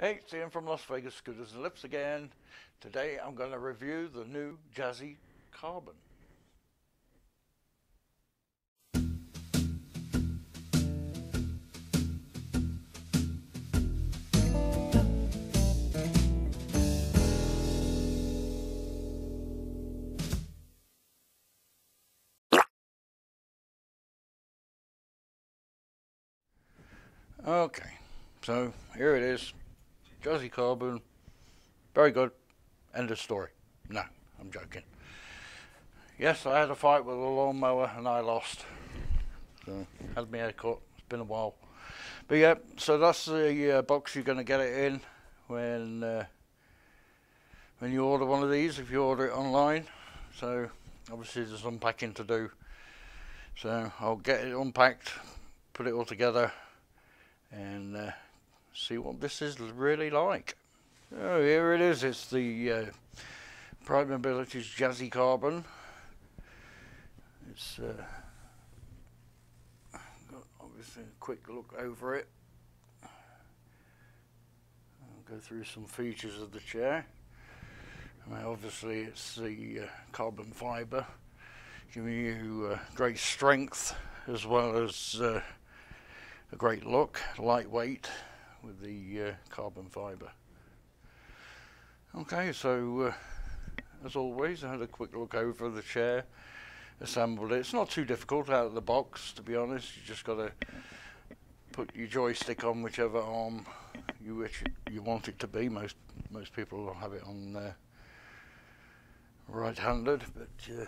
Hey, it's Ian from Las Vegas Scooters and Lifts again. Today I'm going to review the new Jazzy Carbon. Okay, so here it is. Jazzy Carbon, very good. End of story. No, I'm joking. Yes, I had a fight with a lawnmower and I lost. So, had my hair cut. It's been a while. But yeah, so that's the uh, box you're going to get it in when uh, when you order one of these, if you order it online. So obviously there's unpacking to do. So I'll get it unpacked, put it all together, and uh, see what this is really like. Oh, here it is. It's the uh, Pride Mobility's Jazzy Carbon. It's uh, got obviously a quick look over it. I'll go through some features of the chair. Mean, obviously, it's the uh, carbon fibre, giving you uh, great strength as well as uh, a great look, lightweight with the uh, carbon fibre. Okay, so uh, as always, I had a quick look over the chair, assembled it. It's not too difficult out of the box, to be honest. You just got to put your joystick on whichever arm you wish you want it to be. Most most people will have it on uh, right-handed, but uh,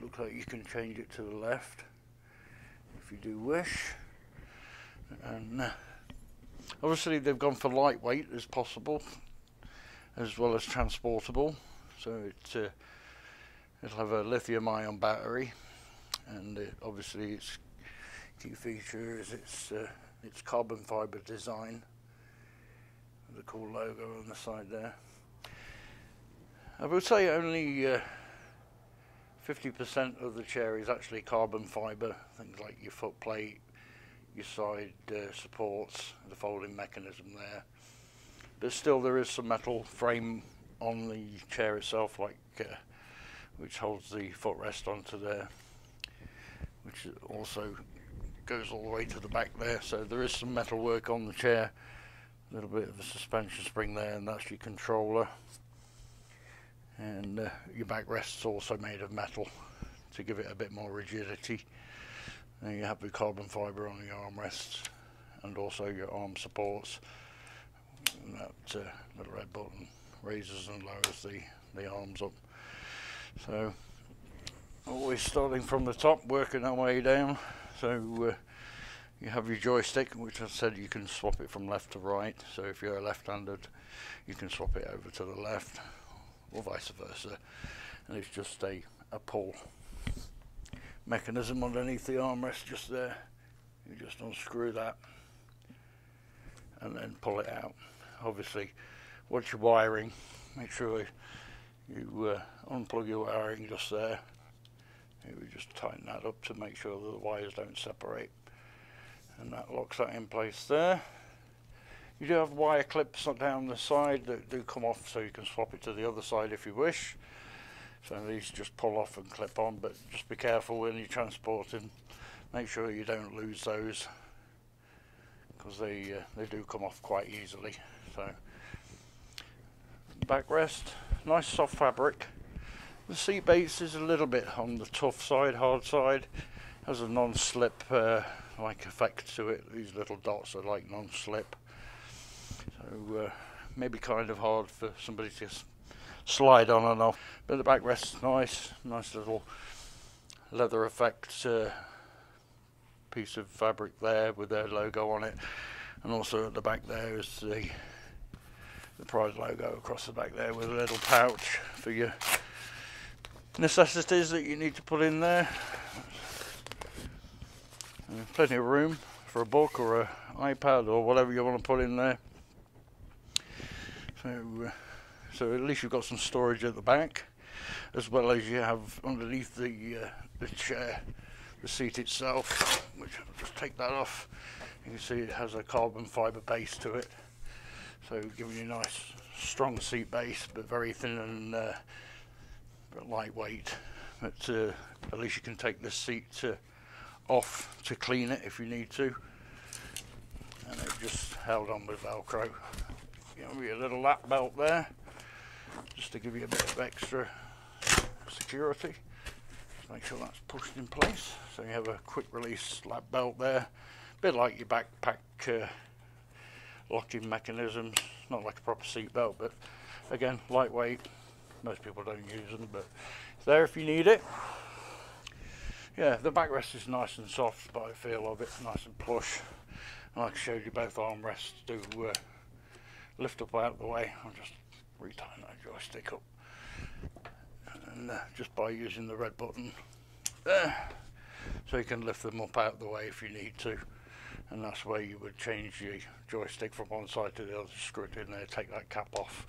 looks like you can change it to the left if you do wish. And uh, obviously they've gone for lightweight as possible, as well as transportable. So it uh, it'll have a lithium-ion battery, and it, obviously its key feature is its uh, its carbon fiber design. The cool logo on the side there. I would say only 50% uh, of the chair is actually carbon fiber, things like your foot plate, your side uh, supports, the folding mechanism there. But still there is some metal frame on the chair itself, like uh, which holds the footrest onto there, which also goes all the way to the back there. So there is some metal work on the chair, a little bit of a suspension spring there, and that's your controller. And uh, your backrest's also made of metal to give it a bit more rigidity. And you have the carbon fibre on your armrests and also your arm supports. And that uh, little red button raises and lowers the, the arms up. So always starting from the top, working our way down. So uh, you have your joystick, which I said you can swap it from left to right. So if you're left-handed, you can swap it over to the left, or vice versa. And it's just a, a pull mechanism underneath the armrest just there. You just unscrew that and then pull it out. Obviously, once you're wiring, make sure you uh, unplug your wiring just there. You just tighten that up to make sure that the wires don't separate. And that locks that in place there. You do have wire clips down the side that do come off so you can swap it to the other side if you wish. So these just pull off and clip on, but just be careful when you're transporting. Make sure you don't lose those because they uh, they do come off quite easily. So backrest, nice soft fabric. The seat base is a little bit on the tough side, hard side. Has a non-slip uh, like effect to it. These little dots are like non-slip. So uh, maybe kind of hard for somebody to slide on and off. But the backrest's nice, nice little leather effect uh, piece of fabric there with their logo on it. And also at the back there is the the Pride logo across the back there with a little pouch for your necessities that you need to put in there. And plenty of room for a book or an iPad or whatever you want to put in there. So uh, so at least you've got some storage at the back, as well as you have underneath the uh, the chair, the seat itself. Which I'll just take that off. You can see it has a carbon fibre base to it, So giving you a nice strong seat base, but very thin and uh, lightweight. But uh, at least you can take this seat to, off to clean it if you need to. And it just held on with Velcro. Give me a little lap belt there, just to give you a bit of extra security. Make sure that's pushed in place. So you have a quick release lap belt there, a bit like your backpack uh, locking mechanisms, not like a proper seat belt, but again, lightweight. Most people don't use them, but it's there if you need it. Yeah, the backrest is nice and soft by the feel of it, nice and plush. And like I showed you, both armrests do uh, lift up out of the way. I'll just retighten that joystick up. And uh, just by using the red button there, so you can lift them up out of the way if you need to and that's where you would change your joystick from one side to the other, screw it in there, take that cap off,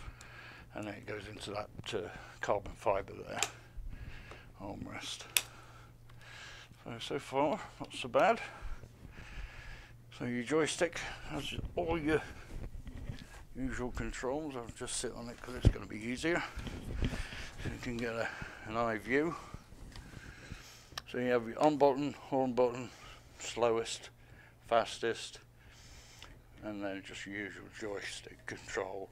and then it goes into that uh, carbon fibre there, armrest. So, so far, not so bad. So your joystick has all your usual controls. I'll just sit on it because it's going to be easier. So you can get a, an eye view. So you have your on button, horn button, slowest, fastest and then just usual joystick control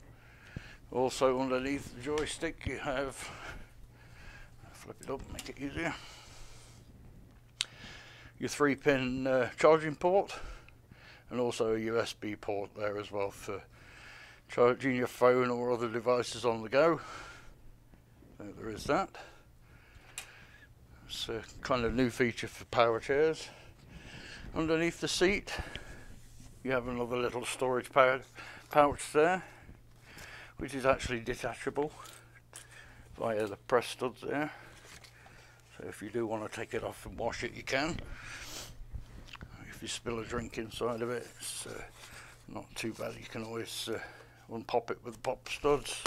also underneath the joystick you have flip it up make it easier your three pin uh, charging port and also a USB port there as well for charging your phone or other devices on the go. There is that. It's a kind of new feature for power chairs. Underneath the seat you have another little storage pouch there which is actually detachable via the press studs there. So if you do want to take it off and wash it you can. If you spill a drink inside of it it's uh, not too bad. You can always uh, unpop it with pop studs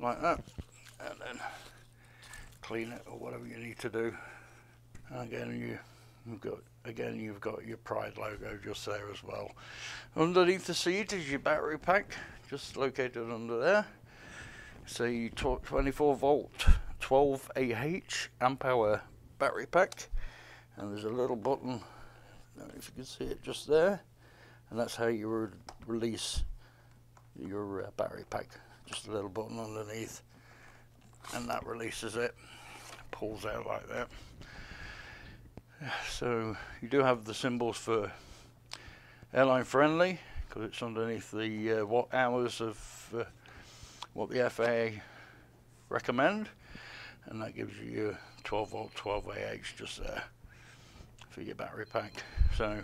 like that and then clean it or whatever you need to do and again you You've got again you've got your Pride logo just there as well. Underneath the seat is your battery pack, just located under there. It's a 24 volt 12 AH amp hour battery pack and there's a little button if you can see it just there and that's how you would release your uh, battery pack just a little button underneath and that releases it pulls out like that. So you do have the symbols for airline friendly because it's underneath the uh, what hours of uh, what the FAA recommend and that gives you your 12 volt 12 AH just there for your battery pack so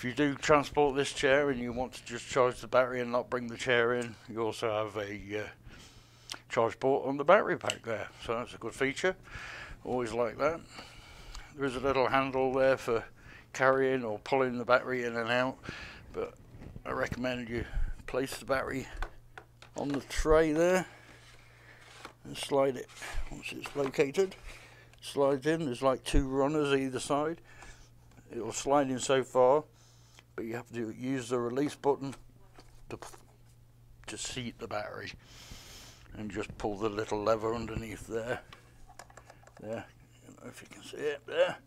if you do transport this chair and you want to just charge the battery and not bring the chair in you also have a uh, charge port on the battery pack there. So that's a good feature. Always like that. There's a little handle there for carrying or pulling the battery in and out but I recommend you place the battery on the tray there and slide it. Once it's located slides in. There's like two runners either side. It will slide in so far but you have to use the release button to, to seat the battery and just pull the little lever underneath there. There if you can see it there.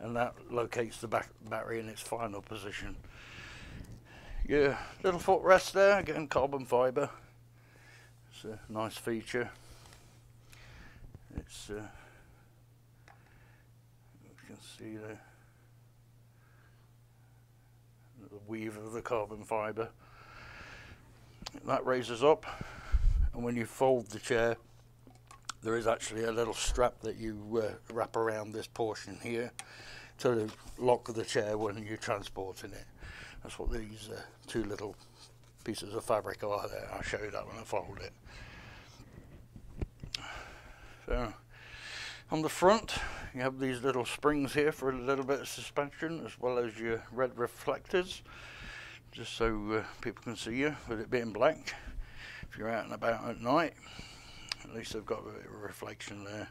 And that locates the back battery in its final position. Your little footrest there again carbon fiber. It's a nice feature. It's uh, you can see the, the weave of the carbon fiber that raises up and when you fold the chair there is actually a little strap that you uh, wrap around this portion here to lock the chair when you're transporting it. That's what these uh, two little pieces of fabric are there. I'll show you that when I fold it. So on the front you have these little springs here for a little bit of suspension as well as your red reflectors just so uh, people can see you with it being black. If you're out and about at night at least they've got a bit of reflection there.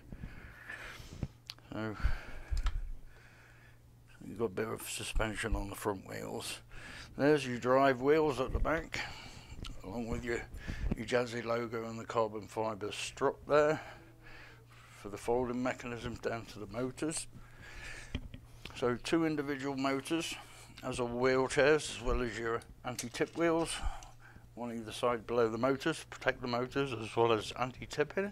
So you've got a bit of suspension on the front wheels. There's your drive wheels at the back along with your, your Jazzy logo and the carbon fibre strut there the folding mechanism down to the motors. So two individual motors as are wheelchairs as well as your anti-tip wheels. One either side below the motors protect the motors as well as anti-tipping.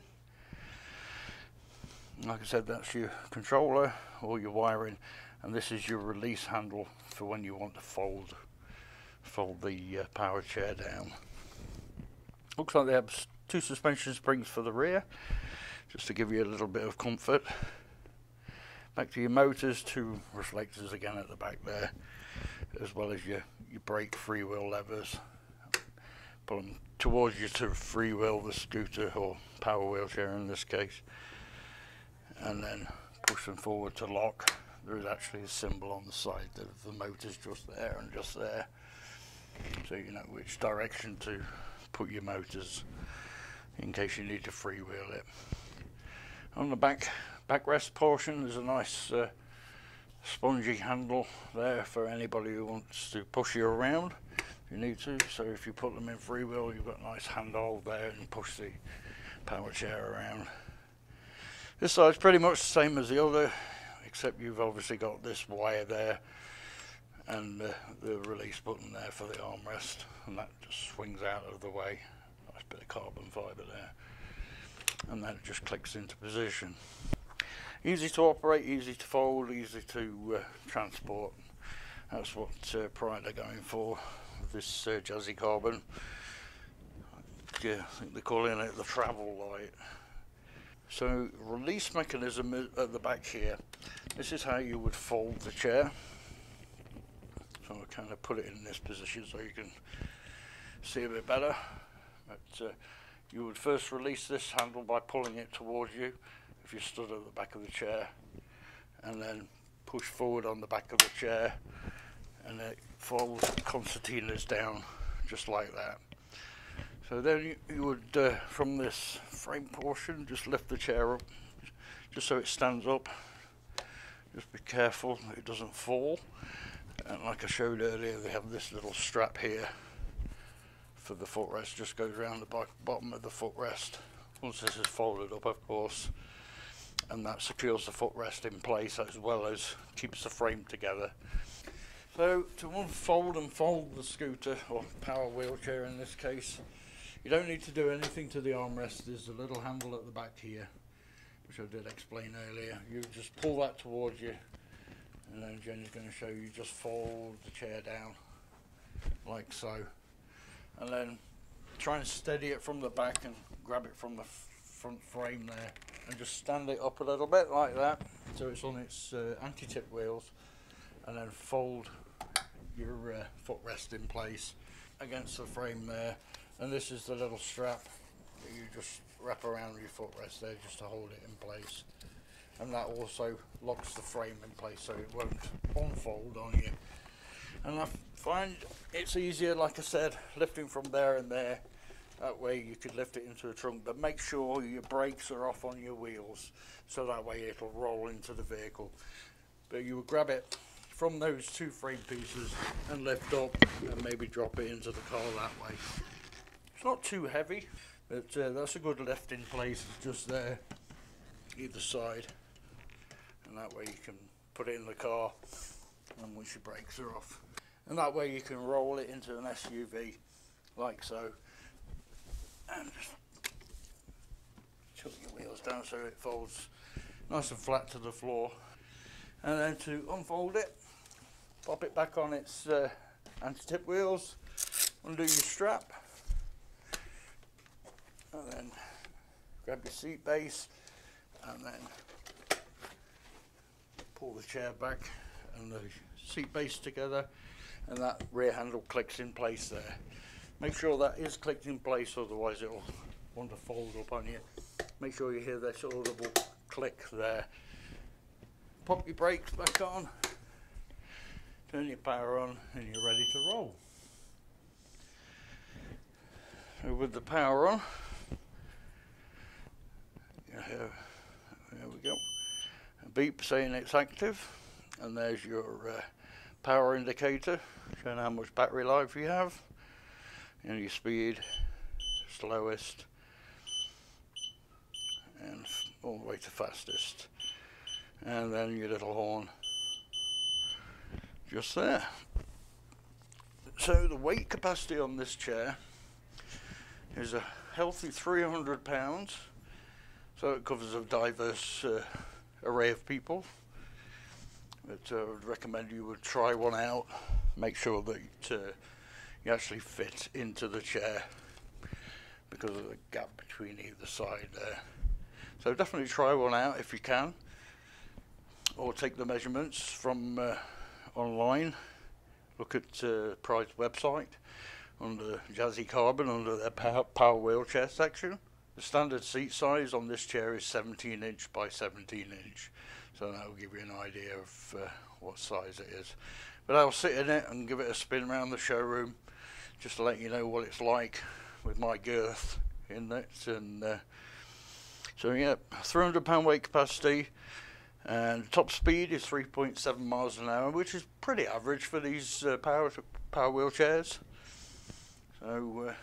Like I said that's your controller or your wiring and this is your release handle for when you want to fold fold the uh, power chair down. Looks like they have two suspension springs for the rear just to give you a little bit of comfort back to your motors two reflectors again at the back there as well as your your brake freewheel levers pull them towards you to freewheel the scooter or power wheelchair in this case and then push them forward to lock. There is actually a symbol on the side that the motor's just there and just there. So you know which direction to put your motors in case you need to freewheel it. On the back backrest portion there's a nice uh, spongy handle there for anybody who wants to push you around if you need to. So if you put them in freewheel you've got a nice handhold there and push the power chair around. This side's pretty much the same as the other, except you've obviously got this wire there and uh, the release button there for the armrest, and that just swings out of the way. Nice bit of carbon fibre there. And then it just clicks into position. Easy to operate, easy to fold, easy to uh, transport. That's what uh, Pride are going for this uh, Jazzy Carbon. Yeah, I think they're calling it the Travel Lite. So release mechanism at the back here. This is how you would fold the chair. So I'll kind of put it in this position so you can see a bit better. But uh, you would first release this handle by pulling it towards you if you stood at the back of the chair and then push forward on the back of the chair and it folds concertinas down just like that. So then you, you would, uh, from this frame portion, just lift the chair up, just so it stands up. Just be careful it doesn't fall. And like I showed earlier, they have this little strap here for the footrest. Just goes around the bottom of the footrest. Once this is folded up, of course, and that secures the footrest in place as well as keeps the frame together. So to unfold and fold the scooter, or power wheelchair in this case, you don't need to do anything to the armrest. There's a little handle at the back here, which I did explain earlier. You just pull that towards you, and then Jenny's going to show you just fold the chair down, like so. And then try and steady it from the back and grab it from the front frame there, and just stand it up a little bit like that, so it's on its uh, anti-tip wheels, and then fold your uh, footrest in place against the frame there. And this is the little strap that you just wrap around your footrest there just to hold it in place. And that also locks the frame in place so it won't unfold on you. And I find it's easier like I said lifting from there and there that way you could lift it into the trunk but make sure your brakes are off on your wheels so that way it'll roll into the vehicle but you would grab it from those two frame pieces and lift up and maybe drop it into the car that way It's not too heavy, but uh, that's a good lift in place just there, either side. And that way you can put it in the car and once your brakes are off. And that way you can roll it into an SUV like so. And just chuck your wheels down so it folds nice and flat to the floor. And then to unfold it, pop it back on its uh, anti-tip wheels, undo your strap, and then grab your seat base and then pull the chair back and the seat base together and that rear handle clicks in place there. Make sure that is clicked in place otherwise it'll want to fold up on you. Make sure you hear this audible click there. Pop your brakes back on, turn your power on and you're ready to roll. So with the power on, here, there we go. A beep saying it's active, and there's your uh, power indicator showing how much battery life you have. and your speed, slowest, and all the way to fastest. And then your little horn just there. So the weight capacity on this chair is a healthy 300 pounds. So it covers a diverse uh, array of people. But uh, I would recommend you would try one out. Make sure that uh, you actually fit into the chair because of the gap between either side there. So definitely try one out if you can, or take the measurements from uh, online. Look at uh, Pride's website under Jazzy Carbon under their power, power wheelchair section. The standard seat size on this chair is 17 inch by 17 inch, so that will give you an idea of uh, what size it is. But I'll sit in it and give it a spin around the showroom just to let you know what it's like with my girth in it. And uh, so, yeah, 300 pound weight capacity. And top speed is 3.7 miles an hour, which is pretty average for these uh, power power wheelchairs. So uh,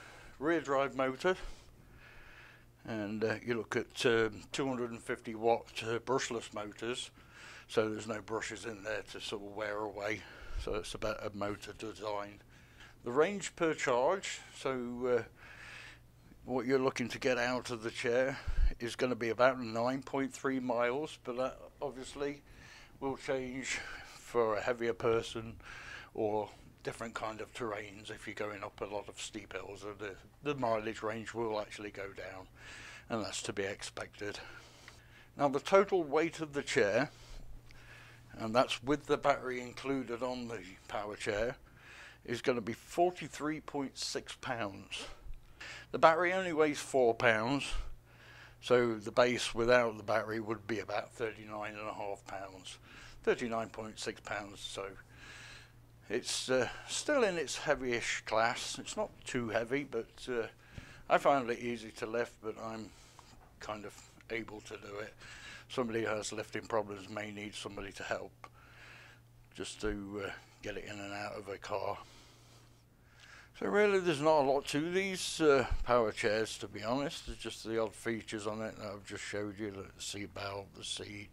rear drive motor, and uh, you look at um, 250 watt uh, brushless motors, so there's no brushes in there to sort of wear away. So it's about a motor design. The range per charge, so uh, what you're looking to get out of the chair is going to be about 9.3 miles, but that obviously will change for a heavier person or different kind of terrains if you're going up a lot of steep hills the, the mileage range will actually go down and that's to be expected now the total weight of the chair and that's with the battery included on the power chair is going to be 43.6 pounds the battery only weighs 4 pounds so the base without the battery would be about 39 pounds, a half pounds 39.6 pounds so it's uh, still in its heavyish class. It's not too heavy, but uh, I find it easy to lift, but I'm kind of able to do it. Somebody who has lifting problems may need somebody to help just to uh, get it in and out of a car. So really there's not a lot to these uh, power chairs to be honest, it's just the odd features on it that I've just showed you, the seat belt, the seat,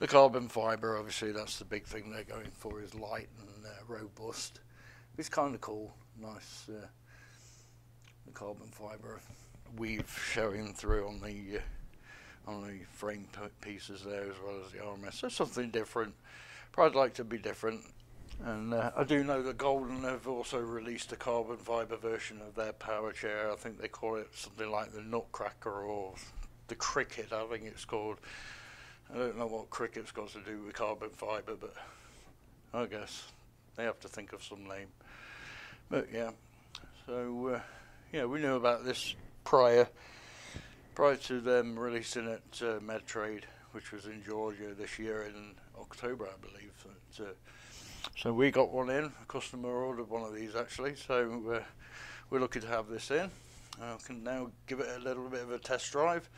the carbon fibre, obviously, that's the big thing they're going for, is light and uh, robust. It's kind of cool, nice. Uh, the carbon fibre weave showing through on the uh, on the frame pieces there as well as the armrest. So something different. I'd like to be different. And uh, I do know that Golden have also released a carbon fibre version of their power chair. I think they call it something like the Nutcracker or the Cricket, I think it's called. I don't know what cricket's got to do with carbon fibre, but I guess they have to think of some name. But yeah, so uh, yeah, we knew about this prior prior to them releasing it uh, Medtrade, which was in Georgia this year in October, I believe. Uh, so we got one in. A customer ordered one of these actually, so uh, we're looking to have this in. I can now give it a little bit of a test drive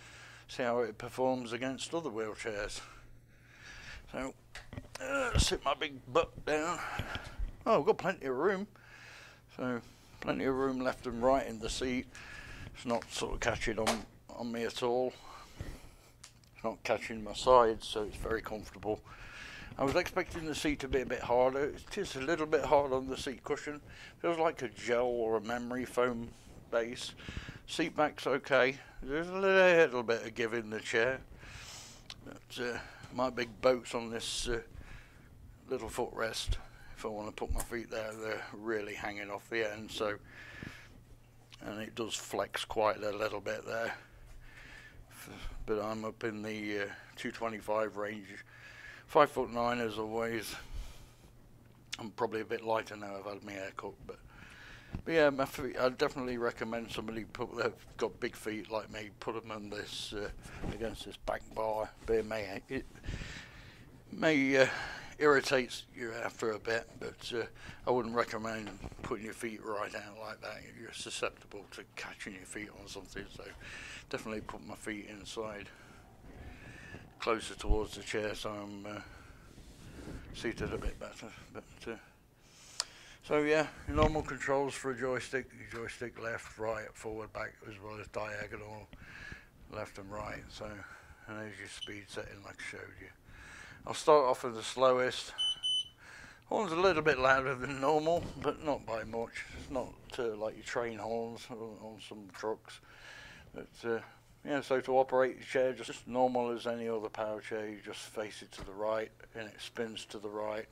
see how it performs against other wheelchairs. So, uh, sit my big butt down. Oh, I've got plenty of room. So, plenty of room left and right in the seat. It's not sort of catching on, on me at all. It's not catching my sides, so it's very comfortable. I was expecting the seat to be a bit harder. It is a little bit hard on the seat cushion. Feels like a gel or a memory foam base. Seat back's okay. There's a little bit of give in the chair. But uh, my big boat's on this uh, little footrest. If I want to put my feet there, they're really hanging off the end. So, and it does flex quite a little bit there. But I'm up in the uh, 225 range. Five foot nine as always. I'm probably a bit lighter now. I've had my hair cut, but but yeah, my feet, I definitely recommend somebody put they've got big feet like me, put them on this uh, against this back bar. But it may it may uh, irritate you after a bit, but uh, I wouldn't recommend putting your feet right out like that. You're susceptible to catching your feet on something. So definitely put my feet inside, closer towards the chair, so I'm uh, seated a bit better. But uh, So yeah, normal controls for a joystick, joystick left, right, forward, back, as well as diagonal, left and right. So, and there's your speed setting like I showed you. I'll start off with the slowest. Horn's a little bit louder than normal, but not by much. It's not uh, like your train horns on some trucks. But uh, yeah, so to operate the chair, just normal as any other power chair, you just face it to the right, and it spins to the right,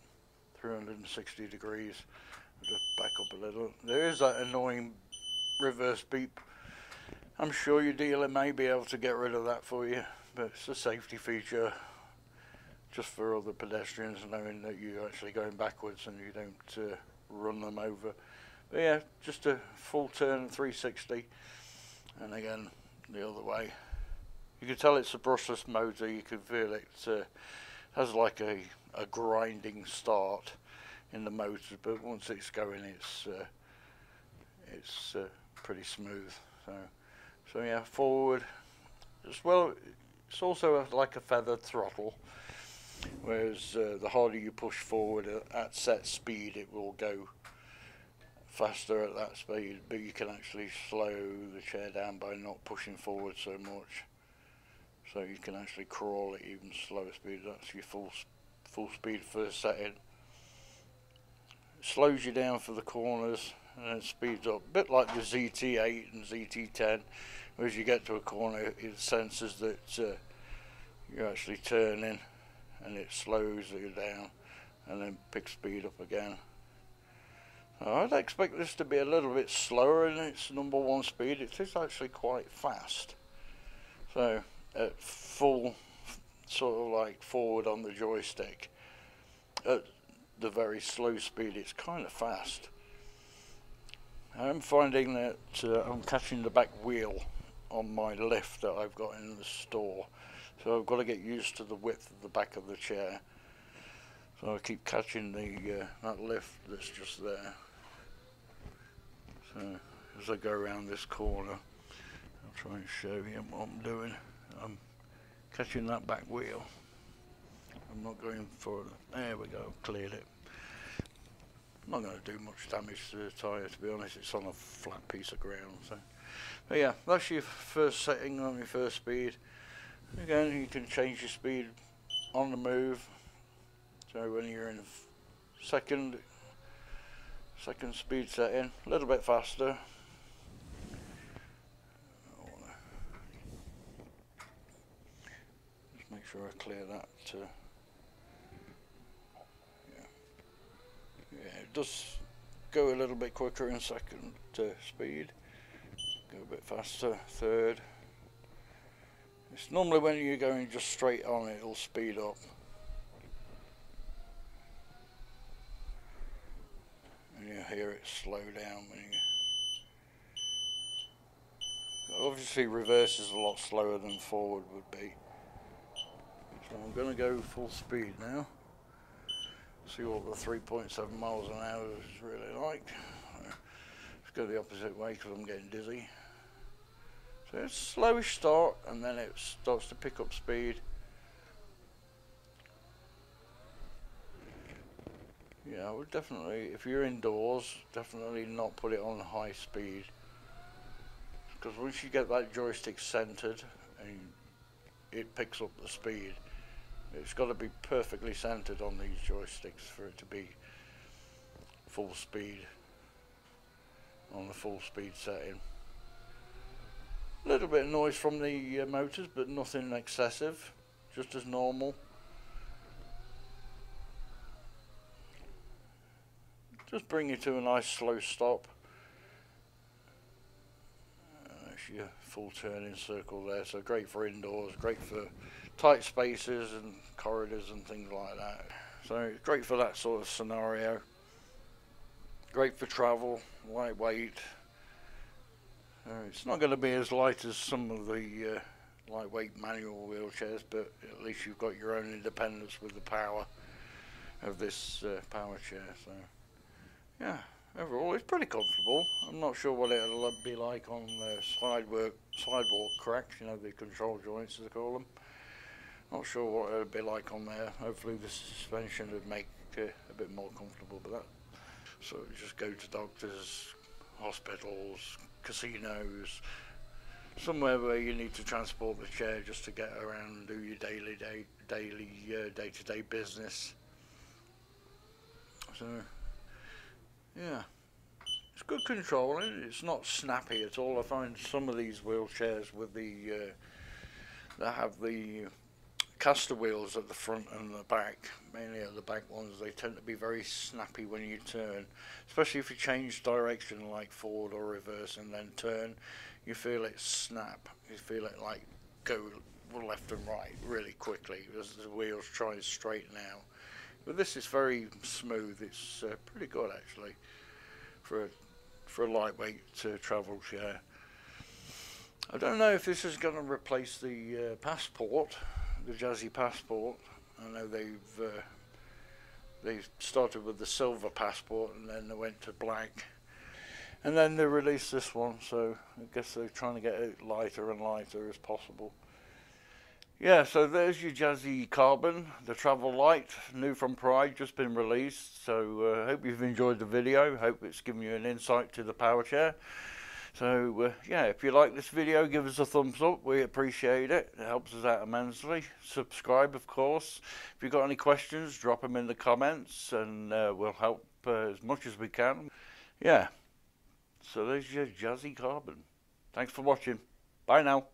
360 degrees just back up a little. There is that annoying reverse beep. I'm sure your dealer may be able to get rid of that for you, but it's a safety feature just for other pedestrians knowing that you're actually going backwards and you don't uh, run them over. But yeah, just a full turn 360 and again the other way. You can tell it's a brushless motor, you can feel it uh, has like a, a grinding start in the motor, but once it's going, it's uh, it's uh, pretty smooth. So, so yeah, forward as well. It's also a, like a feathered throttle, whereas uh, the harder you push forward at set speed, it will go faster at that speed. But you can actually slow the chair down by not pushing forward so much. So you can actually crawl at even slower speed. That's your full full speed first setting slows you down for the corners and then speeds up. A bit like the ZT8 and ZT10, as you get to a corner, it senses that uh, you're actually turning and it slows you down and then picks speed up again. I'd expect this to be a little bit slower in its number one speed. It is actually quite fast. So at full sort of like forward on the joystick, at the very slow speed, it's kind of fast. I'm finding that uh, I'm catching the back wheel on my lift that I've got in the store. So I've got to get used to the width of the back of the chair. So I keep catching the uh, that lift that's just there. So as I go around this corner, I'll try and show you what I'm doing. I'm catching that back wheel. I'm not going for, it. there we go, cleared it. I'm not going to do much damage to the tyre to be honest, it's on a flat piece of ground. So, But yeah, that's your first setting on your first speed. Again, you can change your speed on the move. So when you're in second, second speed setting, a little bit faster. Just make sure I clear that. Uh, yeah, it does go a little bit quicker in second uh, speed. Go a bit faster, third. It's normally when you're going just straight on it'll speed up. And you hear it slow down when you obviously reverse is a lot slower than forward would be. So I'm going to go full speed now see what the 3.7 miles an hour is really like. Let's go the opposite way because I'm getting dizzy. So it's a slowish start and then it starts to pick up speed. Yeah, I would definitely, if you're indoors, definitely not put it on high speed. Because once you get that joystick centered and it picks up the speed, it's got to be perfectly centered on these joysticks for it to be full speed on the full speed setting. A little bit of noise from the uh, motors but nothing excessive, just as normal. Just bring you to a nice slow stop. Uh, that's your full turning circle there, so great for indoors, great for tight spaces and corridors and things like that. So great for that sort of scenario. Great for travel, lightweight. Uh, it's not going to be as light as some of the uh, lightweight manual wheelchairs, but at least you've got your own independence with the power of this uh, power chair. So, yeah, overall it's pretty comfortable. I'm not sure what it'll be like on the sidewalk, sidewalk cracks, you know, the control joints as they call them. Not sure what it'll be like on there. Hopefully the suspension would make it a bit more comfortable. But that. So just go to doctors, hospitals, casinos, somewhere where you need to transport the chair just to get around and do your daily day daily uh, day-to-day business. So yeah, it's good controlling. It's not snappy at all. I find some of these wheelchairs with the uh, that have the caster wheels at the front and the back, mainly at the back ones, they tend to be very snappy when you turn, especially if you change direction like forward or reverse and then turn, you feel it snap, you feel it like go left and right really quickly as the wheels try to straighten out. But this is very smooth, it's uh, pretty good actually for a, for a lightweight uh, travel chair. I don't know if this is going to replace the uh, Passport the Jazzy Passport. I know they've uh, they started with the silver passport and then they went to black, and then they released this one. So I guess they're trying to get it lighter and lighter as possible. Yeah, so there's your Jazzy Carbon, the Travel Lite, new from Pride, just been released. So I uh, hope you've enjoyed the video. Hope it's given you an insight to the power chair. So uh, yeah, if you like this video, give us a thumbs up. We appreciate it. It helps us out immensely. Subscribe, of course. If you've got any questions, drop them in the comments, and uh, we'll help uh, as much as we can. Yeah. So there's your Jazzy Carbon. Thanks for watching. Bye now.